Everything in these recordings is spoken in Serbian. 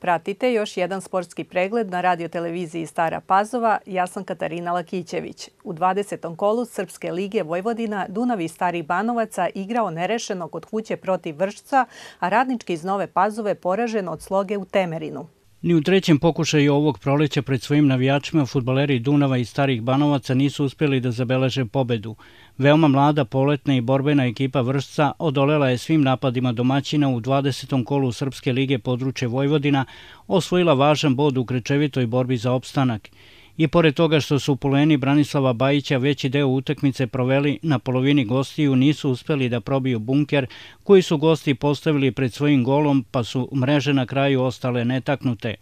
Pratite još jedan sportski pregled na radioteleviziji Stara Pazova. Ja sam Katarina Lakićević. U 20. kolu Srpske lige Vojvodina Dunav i Stari Banovaca igrao nerešeno kod kuće protiv Vršca, a radnički iz Nove Pazove poražen od sloge u Temerinu. Ni u trećem pokušaju ovog proleća pred svojim navijačima futbaleri Dunava i Starih Banovaca nisu uspjeli da zabeleže pobedu. Veoma mlada, poletna i borbena ekipa Vršca odolela je svim napadima domaćina u 20. kolu Srpske lige područje Vojvodina, osvojila važan bod u krečevitoj borbi za opstanak – I pored toga što su poleni Branislava Bajića veći deo utakmice proveli na polovini gostiju, nisu uspeli da probiju bunker koji su gosti postavili pred svojim golom, pa su mreže na kraju ostale netaknute.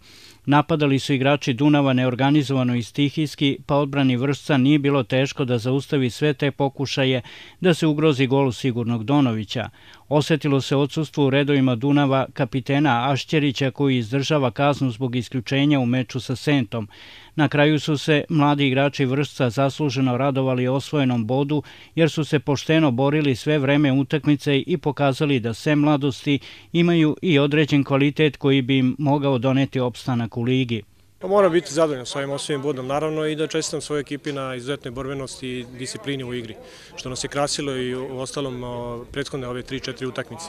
Napadali su igrači Dunava neorganizovano i stihijski, pa odbrani vršca nije bilo teško da zaustavi sve te pokušaje da se ugrozi golu sigurnog Donovića. Osetilo se odsustvo u redovima Dunava kapitena Ašćerića koji izdržava kaznu zbog isključenja u meču sa Sentom. Na kraju su se mladi igrači vršca zasluženo radovali osvojenom bodu jer su se pošteno borili sve vreme utakmice i pokazali da sve mladosti imaju i određen kvalitet koji bi im mogao doneti opstanak u ligi. Pa mora biti zadovoljan s ovim osvojim bodom, naravno i da čestitam svojoj ekipi na izuzetnoj borbenosti i disciplini u igri, što nas je krasilo i u ostalom prethodne ove 3-4 utakmice.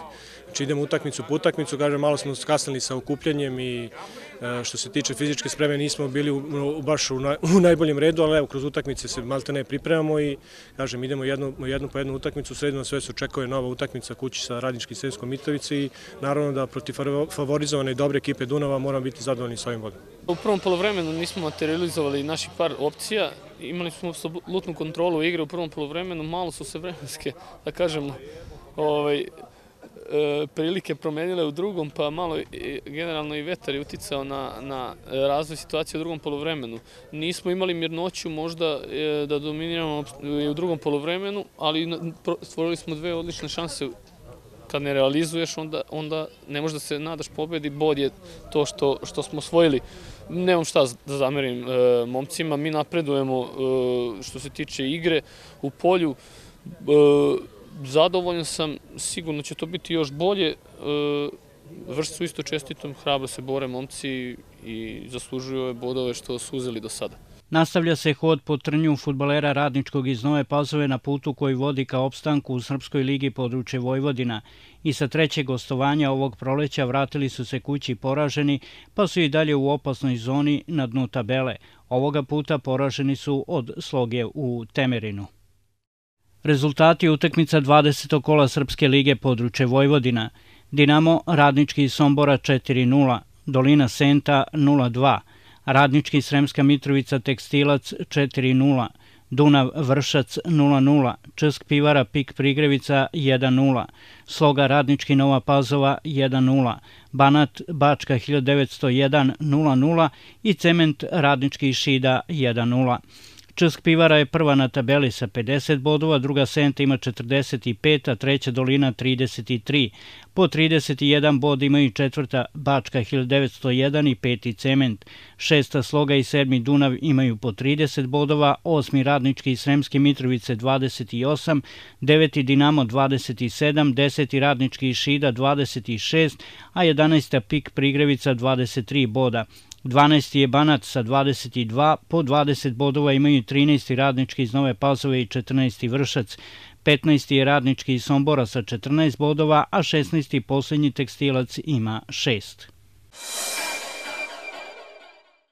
Znači idemo utakmicu po utakmicu, kažem, malo smo skasnili sa okupljanjem i e, što se tiče fizičke spreme nismo bili u, baš u, najboljem redu, ali evo, kroz utakmice se malte ne pripremamo i kažem, idemo jednu, po jednu utakmicu, sredino sve se očekuje nova utakmica kući sa Radničkim Sremskom Mitrovice i naravno da protiv favorizovane i dobre ekipe Dunava moram biti zadovoljni s ovim vodom. U prvom polovremenu nismo materializovali naših par opcija, imali smo absolutnu kontrolu igre u prvom polovremenu, malo su se vremenske, da kažemo, ovaj, prilike promenile u drugom, pa malo generalno i vetar je uticao na, na razvoj situacije u drugom polovremenu. Nismo imali mirnoću možda e, da dominiramo i u drugom polovremenu, ali stvorili smo dve odlične šanse kad ne realizuješ, onda, onda ne možeš da se nadaš pobedi, bod je to što, što smo osvojili. Nemam šta da zamerim e, momcima, mi napredujemo e, što se tiče igre u polju, e, zadovoljan sam, sigurno će to biti još bolje. E, Vrst su isto čestitom, hrabro se bore momci i zaslužuju ove bodove što su uzeli do sada. Nastavlja se hod po trnju futbalera Radničkog iz Nove Pazove na putu koji vodi ka opstanku u Srpskoj ligi područje Vojvodina i sa trećeg gostovanja ovog proleća vratili su se kući poraženi, pa su i dalje u opasnoj zoni na dnu tabele. Ovoga puta poraženi su od sloge u Temerinu. Rezultati utakmica 20. kola Srpske lige područje Vojvodina. Dinamo Radnički Sombora 4-0, Dolina Senta 0-2, Radnički Sremska Mitrovica Tekstilac 4-0, Dunav Vršac 0-0, Česk Pivara Pik Prigrevica 1-0, Sloga Radnički Nova Pazova 1-0, Banat Bačka 1901 0-0 i Cement Radnički Šida 1-0. Česk Pivara je prva na tabeli sa 50 bodova, druga Senta ima 45, a treća Dolina 33. Po 31 bod imaju četvrta Bačka 1901 i peti Cement. Šesta Sloga i sedmi Dunav imaju po 30 bodova, osmi Radnički i Sremski Mitrovice 28, deveti Dinamo 27, deseti Radnički i Šida 26, a 11. Pik Prigrevica 23 boda. 12. je Banat sa 22, po 20 bodova imaju 13. radnički iz Nove Pazove i 14. Vršac, 15. je radnički iz Sombora sa 14 bodova, a 16. posljednji tekstilac ima 6.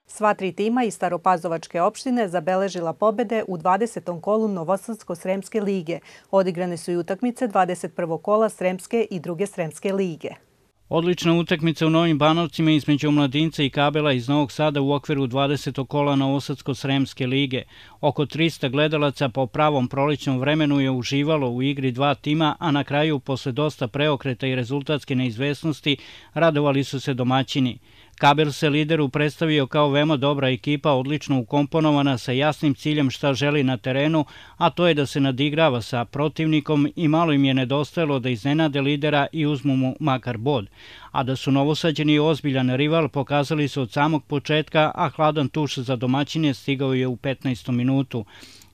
Sva tri tima iz Staropazovačke opštine zabeležila pobede u 20. kolu Novosadsko-Sremske lige. Odigrane su i utakmice 21. kola Sremske i druge Sremske lige. Odlična utakmica u Novim Banovcima između Omladinca i Kabela iz Novog Sada u okviru 20. kola Novosadsko-Sremske lige. Oko 300 gledalaca po pravom proličnom vremenu je uživalo u igri dva tima, a na kraju, posle dosta preokreta i rezultatske neizvesnosti, radovali su se domaćini. Kabel se lideru predstavio kao veoma dobra ekipa, odlično ukomponovana sa jasnim ciljem šta želi na terenu, a to je da se nadigrava sa protivnikom i malo im je nedostajalo da iznenade lidera i uzmu mu makar bod. A da su novosađeni ozbiljan rival pokazali su od samog početka, a hladan tuš za domaćine stigao je u 15. minutu.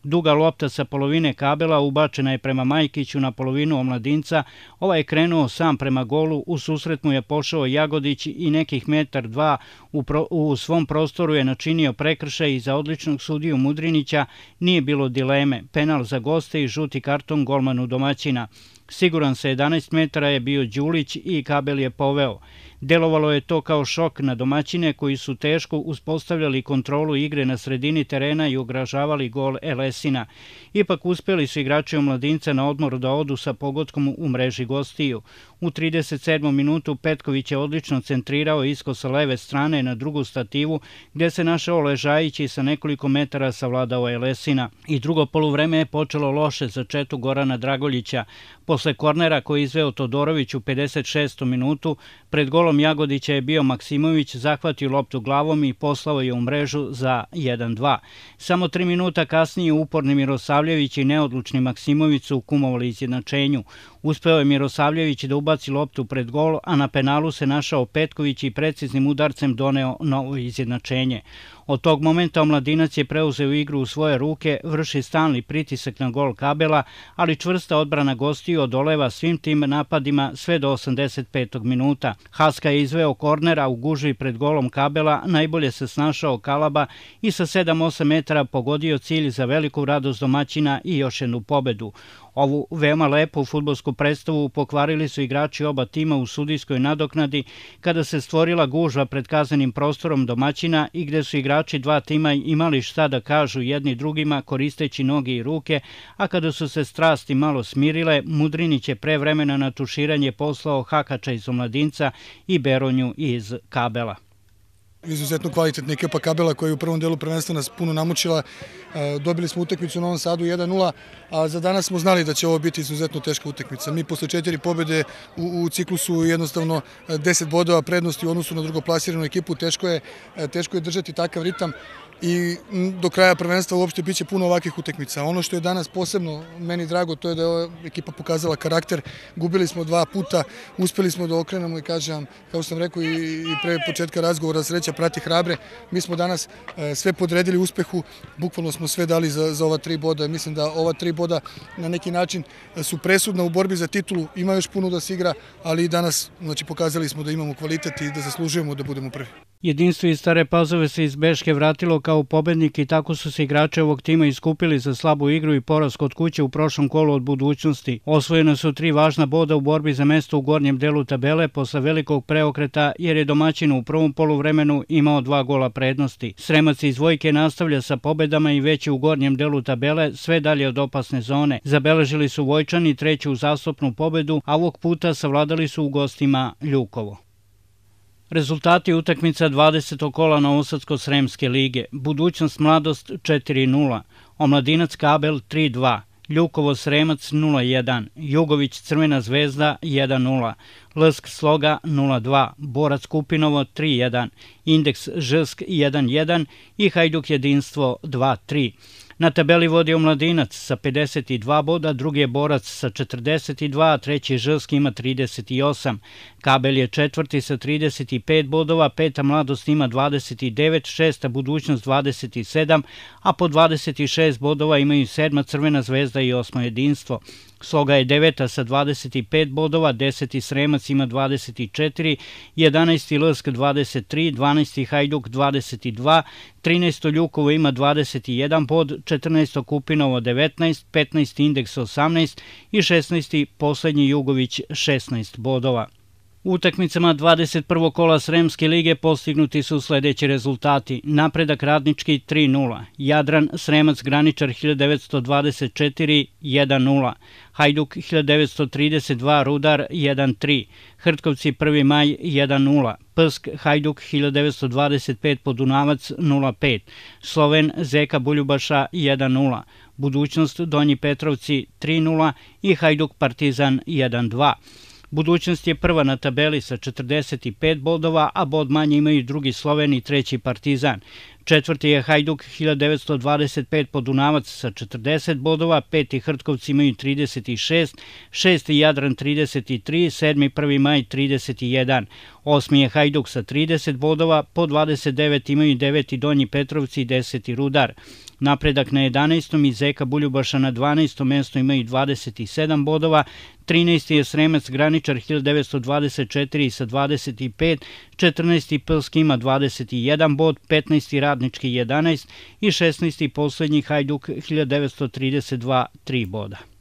Duga lopta sa polovine kabela ubačena je prema Majkiću na polovinu omladinca. Ovaj je krenuo sam prema golu, u susret mu je pošao Jagodić i nekih metar dva u, svom prostoru je načinio prekršaj i za odličnog sudiju Mudrinića nije bilo dileme. Penal za goste i žuti karton golmanu domaćina. Siguran sa 11 metara je bio Đulić i kabel je poveo. Delovalo je to kao šok na domaćine koji su teško uspostavljali kontrolu igre na sredini terena i ugražavali gol Elesina. Ipak uspeli su igrači omladinca na odmoru da odu sa pogodkom u mreži gostiju. U 37. minutu Petković je odlično centrirao isko sa leve strane na drugu stativu gde se našao Ležajić sa nekoliko metara savladao Elesina. I drugo poluvreme je počelo loše za četu Gorana Dragoljića. Posle kornera koji izveo Todorović u 56. minutu, pred golom Jagodića je bio Maksimović, zahvatio loptu glavom i poslao je u mrežu za 1-2. Samo tri minuta kasnije uporni Mirosavljević i neodlučni Maksimović su kumovali izjednačenju. Uspeo je Mirosavljević da ubaci loptu pred gol, a na penalu se našao Petković i preciznim udarcem doneo novo izjednačenje. Od tog momenta omladinac je preuzeo igru u svoje ruke, vrši stalni pritisak na gol kabela, ali čvrsta odbrana gostiju odoleva svim tim napadima sve do 85. minuta. Haska je izveo kornera u gužvi pred golom kabela, najbolje se snašao Kalaba i sa 7-8 metara pogodio cilj za veliku radost domaćina i još jednu pobedu. Ovu veoma lepu futbolsku predstavu pokvarili su igrači oba tima u sudijskoj nadoknadi kada se stvorila gužva pred kazanim prostorom domaćina i gde su igrači dva tima imali šta da kažu jedni drugima koristeći noge i ruke, a kada su se strasti malo smirile, Mudrinić je pre vremena na tuširanje poslao Hakača iz Omladinca i Beronju iz Kabela izuzetno kvalitetna ekipa Kabela koja je u prvom delu prvenstva nas puno namučila. E, dobili smo utakmicu u Novom Sadu 1-0, a za danas smo znali da će ovo biti izuzetno teška utakmica. Mi posle četiri pobede u, u ciklusu jednostavno 10 bodova prednosti u odnosu na drugoplasiranu ekipu, teško je, e, teško je držati takav ritam i do kraja prvenstva uopšte biće puno ovakvih utekmica. Ono što je danas posebno meni drago, to je da je ekipa pokazala karakter. Gubili smo dva puta, uspeli smo da okrenemo i kažem, kao sam rekao i pre početka razgovora, sreća prati hrabre. Mi smo danas e, sve podredili uspehu, bukvalno smo sve dali za, za ova tri boda. Mislim da ova tri boda na neki način su presudna u borbi za titulu, ima još puno da se igra, ali i danas znači, pokazali smo da imamo kvalitet i da zaslužujemo da budemo prvi. Jedinstvo iz Stare Pazove se iz Beške vratilo kao pobednik i tako su se igrače ovog tima iskupili za slabu igru i poraz kod kuće u prošlom kolu od budućnosti. Osvojene su tri važna boda u borbi za mesto u gornjem delu tabele posle velikog preokreta jer je domaćin u prvom poluvremenu imao dva gola prednosti. Sremac iz Vojke nastavlja sa pobedama i već u gornjem delu tabele sve dalje od opasne zone. Zabeležili su Vojčani treću uzastopnu pobedu, a ovog puta savladali su u gostima Ljukovo. Rezultati utakmica 20. kola Novosadsko-Sremske lige. Budućnost mladost 4-0, Omladinac Kabel 3-2, Ljukovo Sremac 0-1, Jugović Crvena zvezda 1-0, Lsk Sloga 0-2, Borac Kupinovo 3-1, Indeks Žsk 1-1 i Hajduk Jedinstvo 2-3. Na tabeli vodi Omladinac sa 52 boda, drugi je Borac sa 42, a treći Žrski ima 38. Kabel je četvrti sa 35 bodova, peta Mladost ima 29, šesta Budućnost 27, a po 26 bodova imaju sedma Crvena zvezda i osmo Jedinstvo. Sloga je deveta sa 25 bodova, 10. Sremac ima 24, 11. Lsk 23, 12. Hajduk 22, 13. Ljukovo ima 21 bod, 14. Kupinovo 19, 15. Indeks 18 i 16. poslednji Jugović 16 bodova. U utakmicama 21. kola Sremske lige postignuti su sledeći rezultati. Napredak Radnički 3-0, Jadran Sremac Graničar 1924 1-0, Hajduk 1932 Rudar 1-3, Hrtkovci 1. maj 1-0, Psk Hajduk 1925 Podunavac 0-5, Sloven Zeka Buljubaša 1-0, Budućnost Donji Petrovci 3-0 i Hajduk Partizan 1-2. Budućnost je prva na tabeli sa 45 bodova, a bod manje imaju drugi Sloven i treći Partizan. Četvrti je Hajduk 1925 Podunavac sa 40 bodova, peti Hrtkovci imaju 36, šesti Jadran 33, sedmi Prvi maj 31. Osmi je Hajduk sa 30 bodova, po 29 imaju deveti Donji Petrovci i deseti Rudar. Napredak na 11. i Zeka Buljubaša na 12. mesto imaju 27 bodova, 13. je Sremac Graničar 1924 sa 25, 14. Pilski ima 21 bod, 15. Radnički 11 i 16. poslednji Hajduk 1932 3 boda.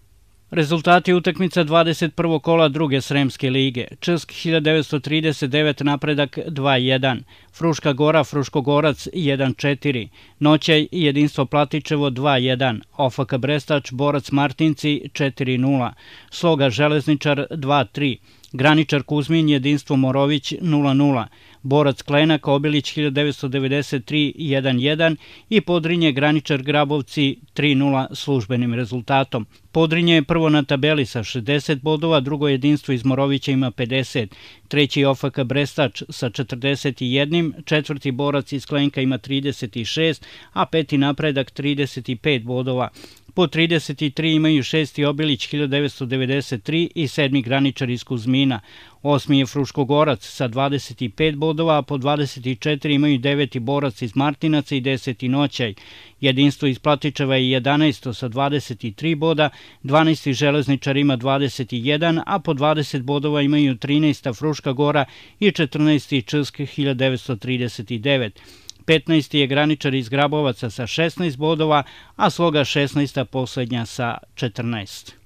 Rezultati utakmica 21. kola druge Sremske lige. Česk 1939 napredak 2-1. Fruška Gora, Fruškogorac 1-4. Noćaj Jedinstvo Platičevo 2-1. Ofaka Brestač, Borac Martinci 4-0. Sloga Železničar 2-3. Graničar Kuzmin, Jedinstvo Morović 0-0. Borac Klenak, Obilić 1993 1-1 i Podrinje Graničar Grabovci 3-0 službenim rezultatom. Podrinje je prvo na tabeli sa 60 bodova, drugo jedinstvo iz Morovića ima 50, treći OFK Brestač sa 41, četvrti borac iz Klenka ima 36, a peti napredak 35 bodova. Po 33 imaju šesti Obilić 1993 i sedmi graničar iz Kuzmina. Osmi je Fruškogorac sa 25 bodova, a po 24 imaju deveti borac iz Martinaca i deseti Noćaj. Jedinstvo iz Platičeva je 11. sa 23 boda, 12. železničar ima 21, a po 20 bodova imaju 13. Fruška Gora i 14. Črsk 1939. 15. je graničar iz Grabovaca sa 16 bodova, a sloga 16. poslednja sa 14.